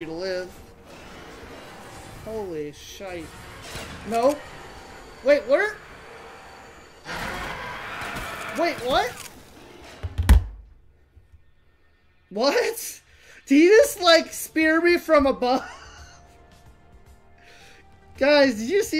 to live. Holy shite. No. Wait, where? Wait, what? What? Did you just, like, spear me from above? Guys, did you see